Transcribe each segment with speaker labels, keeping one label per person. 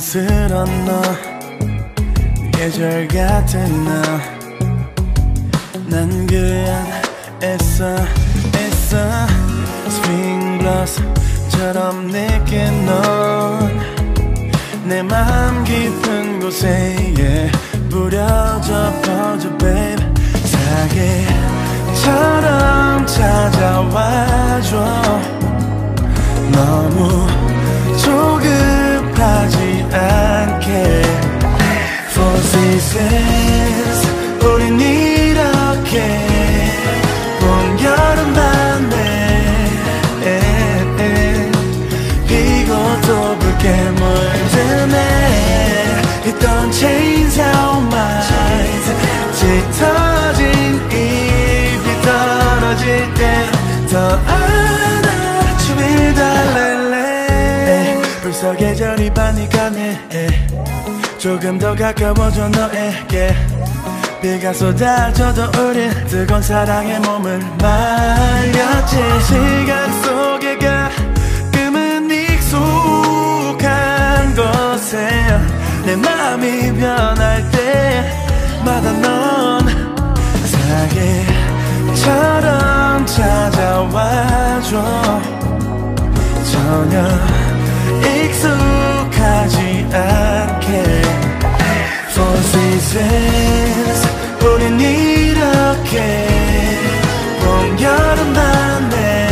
Speaker 1: 고통스런 너 계절 같은 너난 그냥 애써 애써 스윙 블러스처럼 느낀 넌내 마음 깊은 곳에 yeah, 뿌려져 퍼져 babe. 사계처럼 찾아와줘. 너무 조급하지 않게 Four seasons 벌써 계절이 반이 가네. 조금 더 가까워져 너에게. 비가 쏟아져도 우린 뜨거운 사랑의 몸을 말렸지. 시간 속에 가끔은 익숙한 곳에 내 마음이 변할 때마다 넌 사계처럼 찾아와줘. 전혀 seasons 우린 이렇게 봄 여름 밤에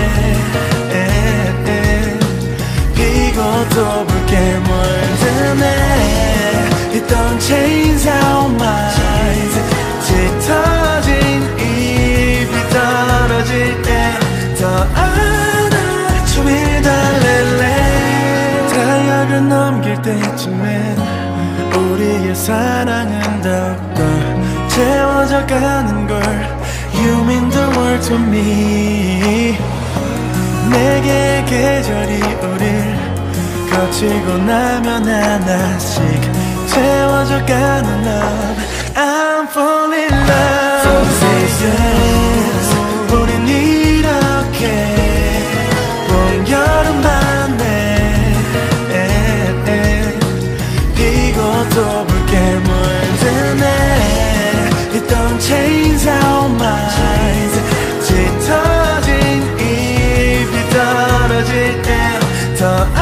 Speaker 1: 비고 또 붉게 물드네. don't change our minds 짙어진 잎이 떨어질 때더 타협을 넘길 때쯤엔 우리의 사랑은 더욱더 채워져 가는 걸 You mean the world to me 내게 계절이 우릴 거치고 나면 하나씩 채워져 가는 love I'm falling in love 헤어질 땐더